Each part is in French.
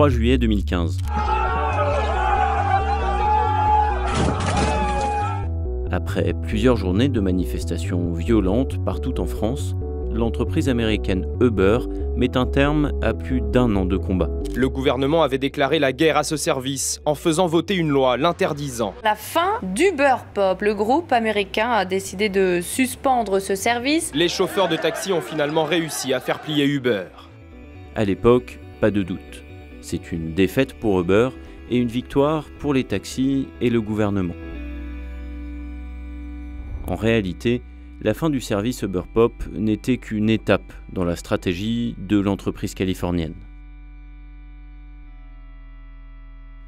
3 juillet 2015. Après plusieurs journées de manifestations violentes partout en France, l'entreprise américaine Uber met un terme à plus d'un an de combat. Le gouvernement avait déclaré la guerre à ce service en faisant voter une loi l'interdisant. La fin d'Uber Pop, le groupe américain a décidé de suspendre ce service. Les chauffeurs de taxi ont finalement réussi à faire plier Uber. À l'époque, pas de doute. C'est une défaite pour Uber et une victoire pour les taxis et le gouvernement. En réalité, la fin du service Uber Pop n'était qu'une étape dans la stratégie de l'entreprise californienne.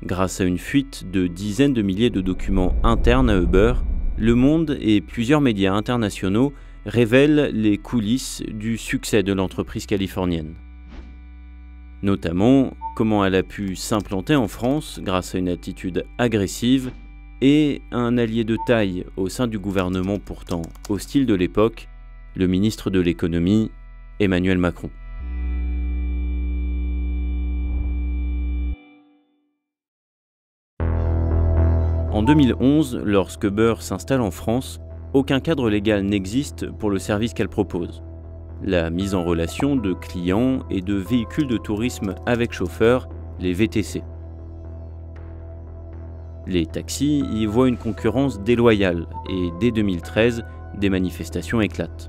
Grâce à une fuite de dizaines de milliers de documents internes à Uber, Le Monde et plusieurs médias internationaux révèlent les coulisses du succès de l'entreprise californienne. Notamment comment elle a pu s'implanter en France grâce à une attitude agressive et un allié de taille au sein du gouvernement pourtant hostile de l'époque, le ministre de l'économie, Emmanuel Macron. En 2011, lorsque Beurre s'installe en France, aucun cadre légal n'existe pour le service qu'elle propose. La mise en relation de clients et de véhicules de tourisme avec chauffeurs, les VTC. Les taxis y voient une concurrence déloyale et dès 2013, des manifestations éclatent.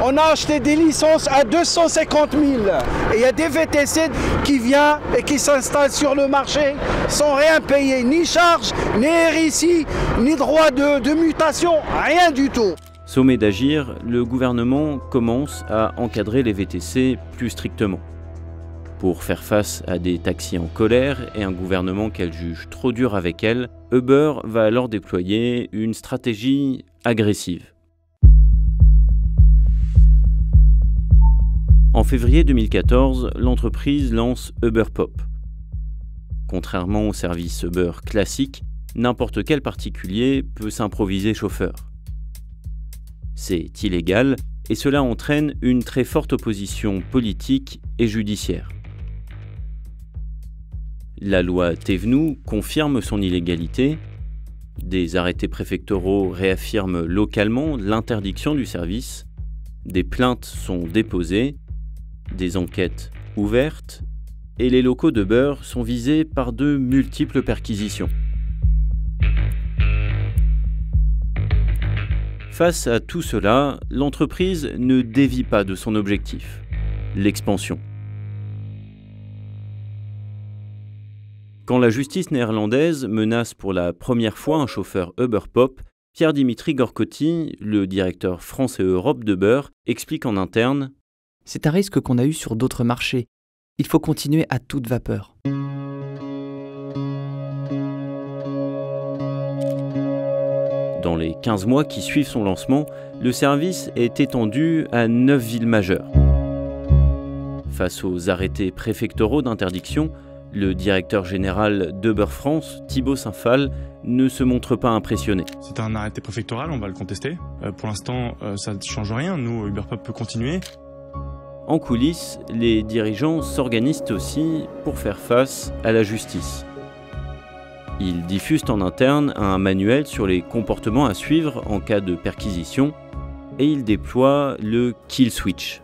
On a acheté des licences à 250 000 et il y a des VTC qui viennent et qui s'installent sur le marché sans rien payer, ni charge, ni RICI, ni droit de mutation, rien du tout. Sommet d'agir, le gouvernement commence à encadrer les VTC plus strictement. Pour faire face à des taxis en colère et un gouvernement qu'elle juge trop dur avec elle, Uber va alors déployer une stratégie agressive. En février 2014, l'entreprise lance Uber Pop. Contrairement au service Uber classique, n'importe quel particulier peut s'improviser chauffeur. C'est illégal et cela entraîne une très forte opposition politique et judiciaire. La loi Thévenoud confirme son illégalité. Des arrêtés préfectoraux réaffirment localement l'interdiction du service. Des plaintes sont déposées, des enquêtes ouvertes, et les locaux de beurre sont visés par de multiples perquisitions. Face à tout cela, l'entreprise ne dévie pas de son objectif, l'expansion. Quand la justice néerlandaise menace pour la première fois un chauffeur Uber Pop, Pierre-Dimitri Gorcotti, le directeur France et Europe de Beurre, explique en interne C'est un risque qu'on a eu sur d'autres marchés. Il faut continuer à toute vapeur. Dans les 15 mois qui suivent son lancement, le service est étendu à 9 villes majeures. Face aux arrêtés préfectoraux d'interdiction, le directeur général d'Uber France, Thibaut Saint-Phal, ne se montre pas impressionné. C'est un arrêté préfectoral, on va le contester. Euh, pour l'instant, euh, ça ne change rien. Nous, UberPop peut continuer. En coulisses, les dirigeants s'organisent aussi pour faire face à la justice. Ils diffusent en interne un manuel sur les comportements à suivre en cas de perquisition et ils déploient le Kill Switch,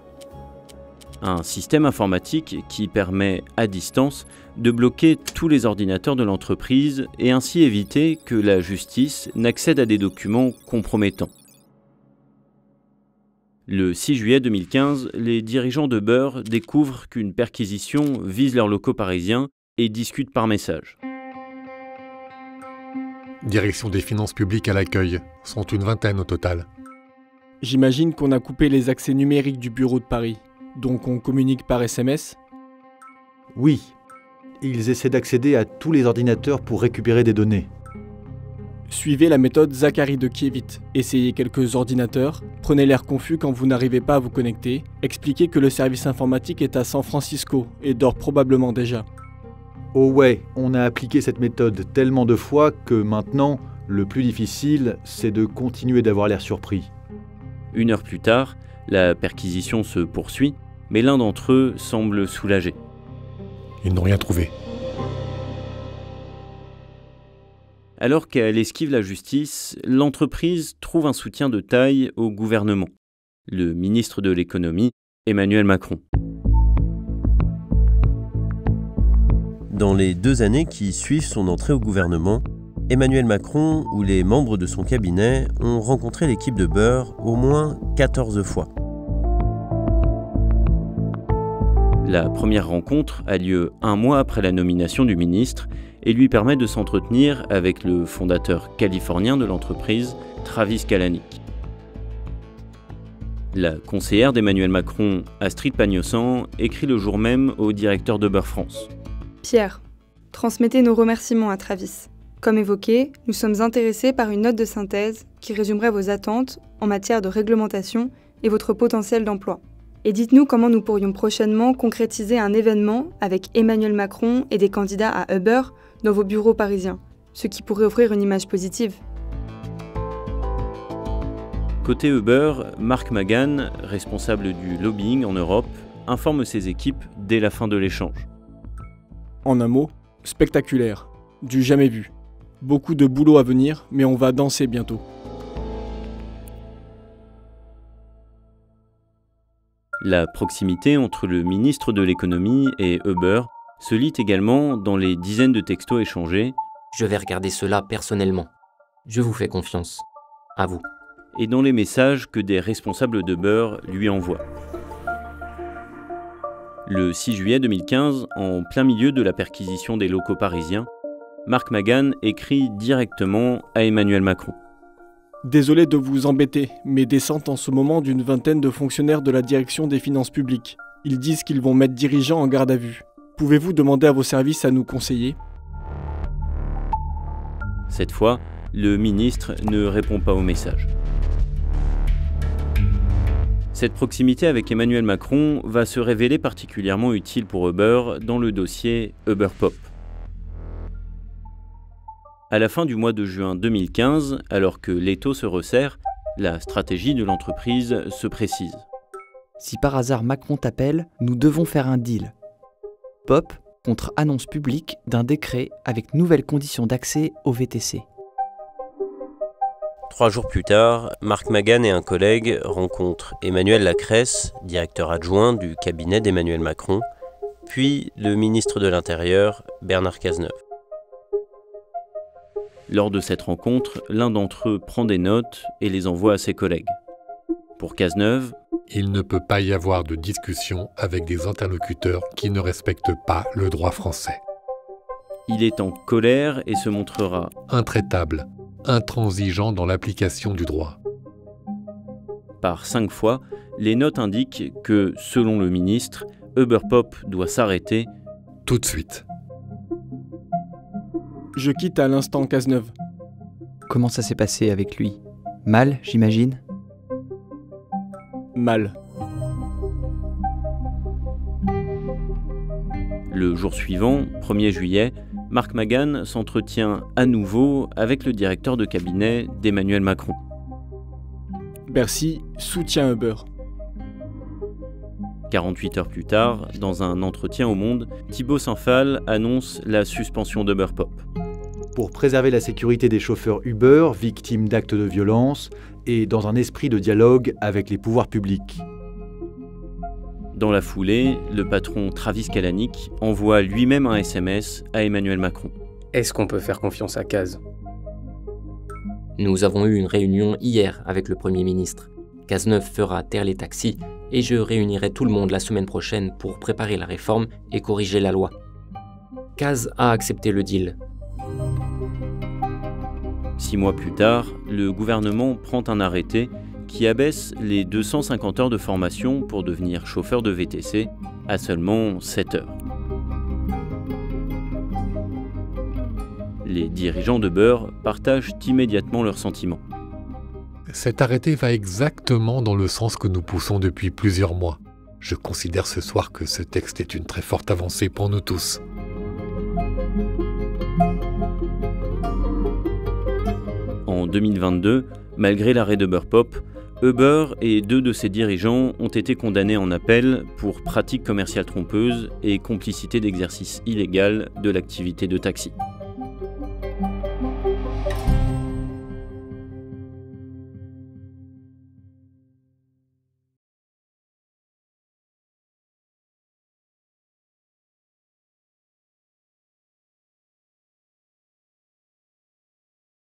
un système informatique qui permet à distance de bloquer tous les ordinateurs de l'entreprise et ainsi éviter que la justice n'accède à des documents compromettants. Le 6 juillet 2015, les dirigeants de Beurre découvrent qu'une perquisition vise leurs locaux parisiens et discutent par message. Direction des finances publiques à l'accueil, sont une vingtaine au total. J'imagine qu'on a coupé les accès numériques du bureau de Paris. Donc on communique par SMS Oui. Ils essaient d'accéder à tous les ordinateurs pour récupérer des données. Suivez la méthode Zachary de Kievit. Essayez quelques ordinateurs, prenez l'air confus quand vous n'arrivez pas à vous connecter, expliquez que le service informatique est à San Francisco et dort probablement déjà. Oh ouais, on a appliqué cette méthode tellement de fois que maintenant, le plus difficile, c'est de continuer d'avoir l'air surpris. Une heure plus tard, la perquisition se poursuit, mais l'un d'entre eux semble soulagé. Ils n'ont rien trouvé. Alors qu'elle esquive la justice, l'entreprise trouve un soutien de taille au gouvernement, le ministre de l'économie, Emmanuel Macron. Dans les deux années qui suivent son entrée au gouvernement, Emmanuel Macron ou les membres de son cabinet ont rencontré l'équipe de Beurre au moins 14 fois. La première rencontre a lieu un mois après la nomination du ministre et lui permet de s'entretenir avec le fondateur californien de l'entreprise, Travis Kalanick. La conseillère d'Emmanuel Macron, Astrid Pagnosan, écrit le jour même au directeur de Beurre France. Pierre, transmettez nos remerciements à Travis. Comme évoqué, nous sommes intéressés par une note de synthèse qui résumerait vos attentes en matière de réglementation et votre potentiel d'emploi. Et dites-nous comment nous pourrions prochainement concrétiser un événement avec Emmanuel Macron et des candidats à Uber dans vos bureaux parisiens, ce qui pourrait offrir une image positive. Côté Uber, Marc Magan, responsable du lobbying en Europe, informe ses équipes dès la fin de l'échange. En un mot, spectaculaire, du jamais vu. Beaucoup de boulot à venir, mais on va danser bientôt. La proximité entre le ministre de l'économie et Uber se lit également dans les dizaines de textos échangés. Je vais regarder cela personnellement. Je vous fais confiance. À vous. Et dans les messages que des responsables d'Uber lui envoient. Le 6 juillet 2015, en plein milieu de la perquisition des locaux parisiens, Marc Magan écrit directement à Emmanuel Macron. Désolé de vous embêter, mais descente en ce moment d'une vingtaine de fonctionnaires de la direction des finances publiques. Ils disent qu'ils vont mettre dirigeants en garde à vue. Pouvez-vous demander à vos services à nous conseiller? Cette fois, le ministre ne répond pas au message. Cette proximité avec Emmanuel Macron va se révéler particulièrement utile pour Uber dans le dossier Uber Pop. À la fin du mois de juin 2015, alors que l'étau se resserre, la stratégie de l'entreprise se précise. Si par hasard Macron t'appelle, nous devons faire un deal. Pop contre annonce publique d'un décret avec nouvelles conditions d'accès au VTC. Trois jours plus tard, Marc Magan et un collègue rencontrent Emmanuel Lacresse, directeur adjoint du cabinet d'Emmanuel Macron, puis le ministre de l'Intérieur, Bernard Cazeneuve. Lors de cette rencontre, l'un d'entre eux prend des notes et les envoie à ses collègues. Pour Cazeneuve, il ne peut pas y avoir de discussion avec des interlocuteurs qui ne respectent pas le droit français. Il est en colère et se montrera intraitable, intransigeant dans l'application du droit. Par cinq fois, les notes indiquent que, selon le ministre, Uberpop doit s'arrêter tout de suite. Je quitte à l'instant Cazeneuve. Comment ça s'est passé avec lui? Mal, j'imagine? Mal. Le jour suivant, 1er juillet, Marc Magan s'entretient à nouveau avec le directeur de cabinet d'Emmanuel Macron. Bercy soutient Uber. 48 heures plus tard, dans un entretien au Monde, Thibaut Sanfal annonce la suspension d'Uberpop pour préserver la sécurité des chauffeurs Uber victimes d'actes de violence et dans un esprit de dialogue avec les pouvoirs publics. Dans la foulée, le patron Travis Kalanick envoie lui-même un SMS à Emmanuel Macron. Est-ce qu'on peut faire confiance à Kaz Nous avons eu une réunion hier avec le Premier ministre. Cazeneuve fera taire les taxis et je réunirai tout le monde la semaine prochaine pour préparer la réforme et corriger la loi. Kaz a accepté le deal, Six mois plus tard, le gouvernement prend un arrêté qui abaisse les 250 heures de formation pour devenir chauffeur de VTC à seulement 7 heures. Les dirigeants de Beurre partagent immédiatement leurs sentiments. Cet arrêté va exactement dans le sens que nous poussons depuis plusieurs mois. Je considère ce soir que ce texte est une très forte avancée pour nous tous. En 2022, malgré l'arrêt de Pop, Uber et deux de ses dirigeants ont été condamnés en appel pour pratique commerciale trompeuse et complicité d'exercice illégal de l'activité de taxi.